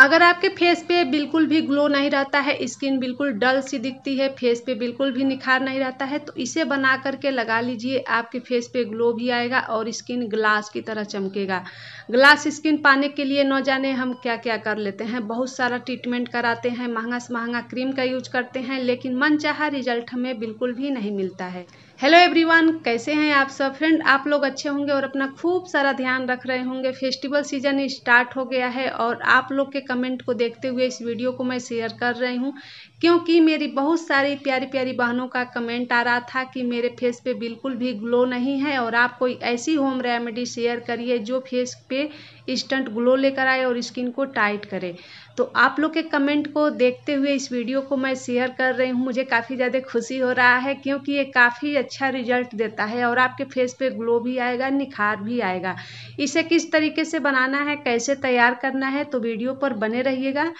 अगर आपके फेस पे बिल्कुल भी ग्लो नहीं रहता है, स्किन बिल्कुल डल सी दिखती है, फेस पे बिल्कुल भी निखार नहीं रहता है तो इसे बना करके लगा लीजिए, आपके फेस पे ग्लो भी आएगा और स्किन ग्लास की तरह चमकेगा। ग्लास स्किन पाने के लिए न जाने हम क्या क्या कर लेते हैं। बहुत सारा ट्रीटमेंट कराते हैं, महँगा से महँगा क्रीम का यूज़ करते हैं, लेकिन मन रिज़ल्ट हमें बिल्कुल भी नहीं मिलता है। हेलो एवरीवन कैसे हैं आप सब? फ्रेंड आप लोग अच्छे होंगे और अपना खूब सारा ध्यान रख रहे होंगे। फेस्टिवल सीज़न स्टार्ट हो गया है और आप लोग के कमेंट को देखते हुए इस वीडियो को मैं शेयर कर रही हूँ। क्योंकि मेरी बहुत सारी प्यारी प्यारी बहनों का कमेंट आ रहा था कि मेरे फेस पे बिल्कुल भी ग्लो नहीं है और आप कोई ऐसी होम रेमेडी शेयर करिए जो फेस पे इंस्टेंट ग्लो लेकर आए और स्किन को टाइट करे। तो आप लोग के कमेंट को देखते हुए इस वीडियो को मैं शेयर कर रही हूँ। मुझे काफ़ी ज़्यादा खुशी हो रहा है क्योंकि ये काफ़ी अच्छा रिज़ल्ट देता है और आपके फेस पे ग्लो भी आएगा, निखार भी आएगा। इसे किस तरीके से बनाना है, कैसे तैयार करना है तो वीडियो पर बने रहिएगा।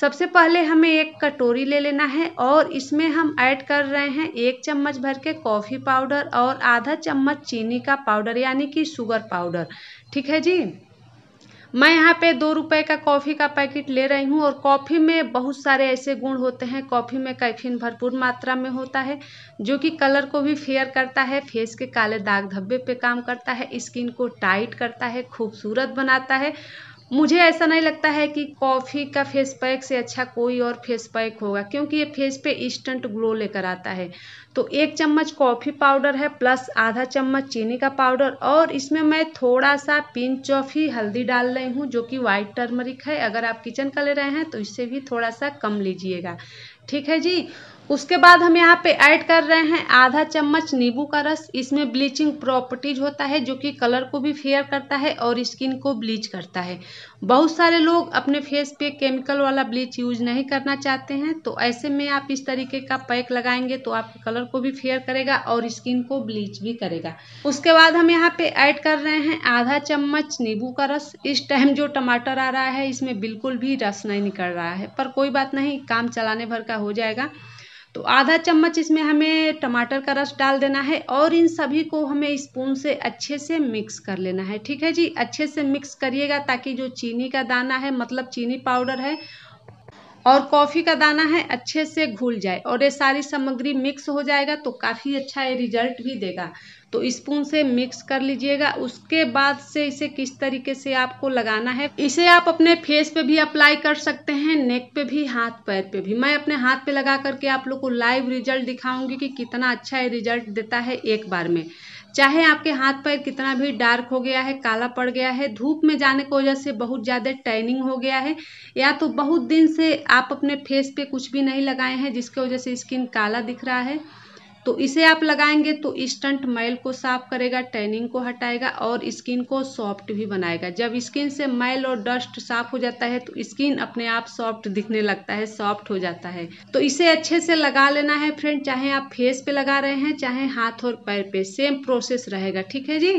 सबसे पहले हमें एक कटोरी ले लेना है और इसमें हम ऐड कर रहे हैं एक चम्मच भर के कॉफ़ी पाउडर और आधा चम्मच चीनी का पाउडर, यानी कि शुगर पाउडर। ठीक है जी? मैं यहाँ पे दो रुपए का कॉफ़ी का पैकेट ले रही हूँ और कॉफ़ी में बहुत सारे ऐसे गुण होते हैं। कॉफ़ी में कैफीन भरपूर मात्रा में होता है, जो कि कलर को भी फेयर करता है, फेस के काले दाग धब्बे पे काम करता है, स्किन को टाइट करता है, खूबसूरत बनाता है मुझे ऐसा नहीं लगता है कि कॉफ़ी का फेस पैक से अच्छा कोई और फेस पैक होगा, क्योंकि ये फेस पे इंस्टेंट ग्लो लेकर आता है। तो एक चम्मच कॉफ़ी पाउडर है प्लस आधा चम्मच चीनी का पाउडर, और इसमें मैं थोड़ा सा पिंच ऑफ़ ही हल्दी डाल रही हूँ, जो कि वाइट टर्मरिक है। अगर आप किचन का ले रहे हैं तो इससे भी थोड़ा सा कम लीजिएगा। ठीक है जी? उसके बाद हम यहाँ पे ऐड कर रहे हैं आधा चम्मच नींबू का रस। इसमें ब्लीचिंग प्रॉपर्टीज़ होता है, जो कि कलर को भी फेयर करता है और स्किन को ब्लीच करता है। बहुत सारे लोग अपने फेस पे केमिकल वाला ब्लीच यूज़ नहीं करना चाहते हैं तो ऐसे में आप इस तरीके का पैक लगाएँगे तो आपके कलर को भी फेयर करेगा और स्किन को ब्लीच भी करेगा। उसके बाद हम यहाँ पे ऐड कर रहे हैं आधा चम्मच नींबू का रस। इस टाइम जो टमाटर आ रहा है, इसमें बिल्कुल भी रस नहीं निकल रहा है, पर कोई बात नहीं, काम चलाने भर का हो जाएगा। तो आधा चम्मच इसमें हमें टमाटर का रस डाल देना है और इन सभी को हमें स्पून से अच्छे से मिक्स कर लेना है। ठीक है जी? अच्छे से मिक्स करिएगा ताकि जो चीनी का दाना है मतलब चीनी पाउडर है और कॉफ़ी का दाना है, अच्छे से घुल जाए और ये सारी सामग्री मिक्स हो जाएगा तो काफ़ी अच्छा ये रिज़ल्ट भी देगा। तो स्पून से मिक्स कर लीजिएगा। उसके बाद से इसे किस तरीके से आपको लगाना है, इसे आप अपने फेस पे भी अप्लाई कर सकते हैं नेक पे भी, हाथ पैर पे भी। मैं अपने हाथ पे लगा करके आप लोग को लाइव रिज़ल्ट दिखाऊँगी कि कितना अच्छा ये रिज़ल्ट देता है एक बार में। चाहे आपके हाथ पैर कितना भी डार्क हो गया है, काला पड़ गया है, धूप में जाने की वजह से बहुत ज़्यादा टैनिंग हो गया है, या तो बहुत दिन से आप अपने फेस पे कुछ भी नहीं लगाए हैं, जिसकी वजह से स्किन काला दिख रहा है। तो इसे आप लगाएँगे तो इंस्टेंट मैल को साफ़ करेगा टैनिंग को हटाएगा और स्किन को सॉफ्ट भी बनाएगा। जब स्किन से मैल और डस्ट साफ़ हो जाता है तो स्किन अपने आप सॉफ्ट दिखने लगता है सॉफ्ट हो जाता है। तो इसे अच्छे से लगा लेना है फ्रेंड चाहे आप फेस पे लगा रहे हैं, चाहे हाथ और पैर पे सेम प्रोसेस रहेगा, ठीक है जी?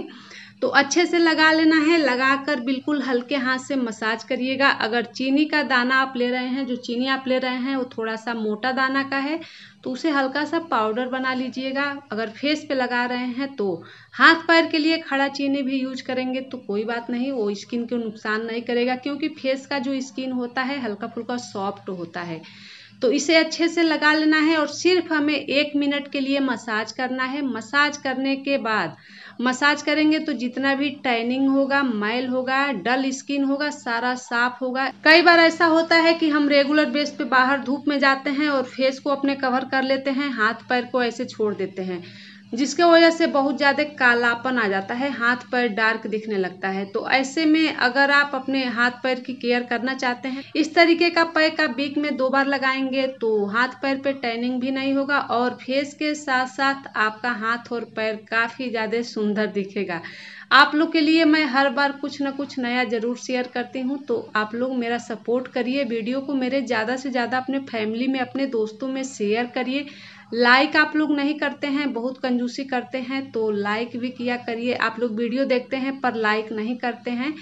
तो अच्छे से लगा लेना है। लगाकर बिल्कुल हल्के हाथ से मसाज करिएगा। अगर चीनी का दाना आप ले रहे हैं, जो चीनी आप ले रहे हैं, वो थोड़ा सा मोटा दाना का है तो उसे हल्का सा पाउडर बना लीजिएगा। अगर फेस पे लगा रहे हैं तो हाथ पैर के लिए खड़ा चीनी भी यूज़ करेंगे तो कोई बात नहीं, वो स्किन को नुकसान नहीं करेगा, क्योंकि फेस का जो स्किन होता है हल्का फुल्का सॉफ्ट होता है। तो इसे अच्छे से लगा लेना है और सिर्फ़ हमें एक मिनट के लिए मसाज करना है। मसाज करने के बाद, मसाज करेंगे तो जितना भी टैनिंग होगा, मैल होगा, डल स्किन होगा, सारा साफ़ होगा। कई बार ऐसा होता है कि हम रेगुलर बेस पे बाहर धूप में जाते हैं और फेस को अपने कवर कर लेते हैं, हाथ पैर को ऐसे छोड़ देते हैं। जिसके वजह से बहुत ज़्यादा कालापन आ जाता है, हाथ पैर डार्क दिखने लगता है। तो ऐसे में अगर आप अपने हाथ पैर की केयर करना चाहते हैं, इस तरीके का पैक आप वीक में दो बार लगाएँगे तो हाथ पैर पे टैनिंग भी नहीं होगा और फेस के साथ साथ आपका हाथ और पैर काफ़ी ज़्यादा सुंदर दिखेगा। आप लोग के लिए मैं हर बार कुछ ना कुछ नया ज़रूर शेयर करती हूँ तो आप लोग मेरा सपोर्ट करिए, वीडियो को मेरे ज़्यादा से ज़्यादा अपने फैमिली में, अपने दोस्तों में शेयर करिए। लाइक आप लोग नहीं करते हैं, बहुत कंजूसी करते हैं तो लाइक भी किया करिए। आप लोग वीडियो देखते हैं पर लाइक नहीं करते हैं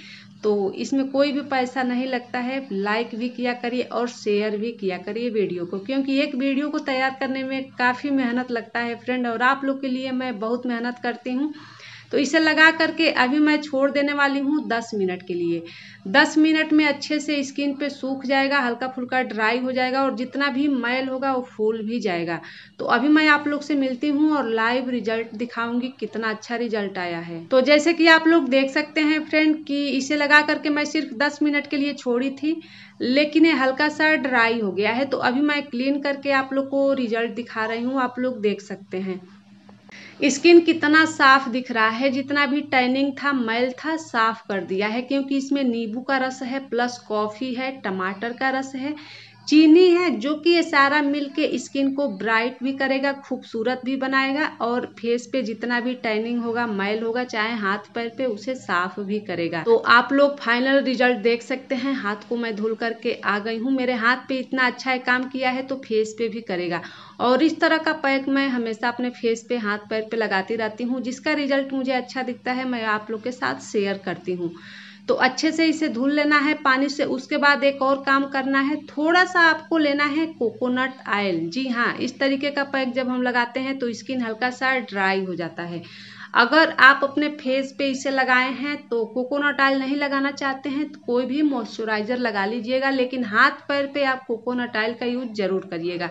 तो इसमें कोई भी पैसा नहीं लगता है। लाइक भी किया करिए और शेयर भी किया करिए वीडियो को, क्योंकि एक वीडियो को तैयार करने में काफ़ी मेहनत लगता है फ्रेंड और आप लोग के लिए मैं बहुत मेहनत करती हूँ। तो इसे लगा करके अभी मैं छोड़ देने वाली हूँ दस मिनट के लिए। दस मिनट में अच्छे से स्किन पे सूख जाएगा, हल्का फुल्का ड्राई हो जाएगा और जितना भी मैल होगा वो फूल भी जाएगा। तो अभी मैं आप लोग से मिलती हूँ और लाइव रिज़ल्ट दिखाऊँगी कितना अच्छा रिज़ल्ट आया है। तो जैसे कि आप लोग देख सकते हैं फ्रेंड कि इसे लगा करके मैं सिर्फ़ दस मिनट के लिए छोड़ी थी, लेकिन ये हल्का सा ड्राई हो गया है। तो अभी मैं क्लीन करके आप लोग को रिज़ल्ट दिखा रही हूँ, आप लोग देख सकते हैं। स्किन कितना साफ़ दिख रहा है, जितना भी टैनिंग था, मैल था, साफ़ कर दिया है, क्योंकि इसमें नींबू का रस है, प्लस कॉफ़ी है, टमाटर का रस है चीनी है, जो कि ये सारा मिल के स्किन को ब्राइट भी करेगा, खूबसूरत भी बनाएगा और फेस पे जितना भी टैनिंग होगा मैल होगा, चाहे हाथ पैर पे, उसे साफ़ भी करेगा। तो आप लोग फाइनल रिज़ल्ट देख सकते हैं। हाथ को मैं धुल करके आ गई हूँ। मेरे हाथ पे इतना अच्छा काम किया है तो फेस पे भी करेगा। और इस तरह का पैक मैं हमेशा अपने फेस पे, हाथ पैर पे लगाती रहती हूँ, जिसका रिज़ल्ट मुझे अच्छा दिखता है, मैं आप लोग के साथ शेयर करती हूँ। तो अच्छे से इसे धुल लेना है, पानी से। उसके बाद एक और काम करना है, थोड़ा सा आपको लेना है कोकोनट ऑयल जी हाँ इस तरीके का पैक जब हम लगाते हैं तो स्किन हल्का सा ड्राई हो जाता है। अगर आप अपने फेस पे इसे लगाए हैं तो कोकोनट ऑयल नहीं लगाना चाहते हैं तो कोई भी मॉइस्चराइजर लगा लीजिएगा, लेकिन हाथ पैर पे आप कोकोनट ऑयल का यूज़ ज़रूर करिएगा,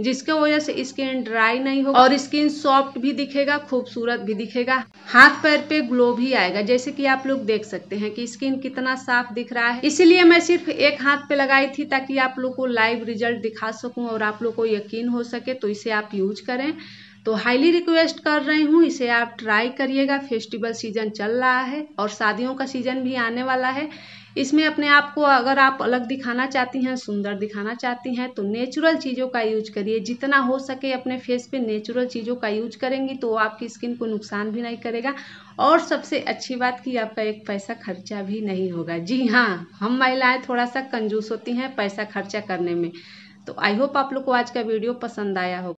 जिसके वजह से स्किन ड्राई नहीं होगा और स्किन सॉफ्ट भी दिखेगा, खूबसूरत भी दिखेगा। हाथ पैर पे ग्लो भी आएगा, जैसे कि आप लोग देख सकते हैं कि स्किन कितना साफ़ दिख रहा है। इसीलिए मैं सिर्फ़ एक हाथ पे लगाई थी ताकि आप लोग को लाइव रिज़ल्ट दिखा सकूँ और आप लोग को यकीन हो सके तो इसे आप यूज़ करें। तो हाईली रिक्वेस्ट कर रही हूँ, इसे आप ट्राई करिएगा। फेस्टिवल सीज़न चल रहा है और शादियों का सीज़न भी आने वाला है। इसमें अपने आप को अगर आप अलग दिखाना चाहती हैं, सुंदर दिखाना चाहती हैं तो नेचुरल चीज़ों का यूज़ करिए। जितना हो सके अपने फेस पे नेचुरल चीज़ों का यूज़ करेंगी तो आपकी स्किन को नुकसान भी नहीं करेगा। और सबसे अच्छी बात कि आपका एक पैसा खर्चा भी नहीं होगा। जी हाँ हम महिलाएँ थोड़ा सा कंजूस होती हैं पैसा खर्चा करने में। तो आई होप आप लोग को आज का वीडियो पसंद आया हो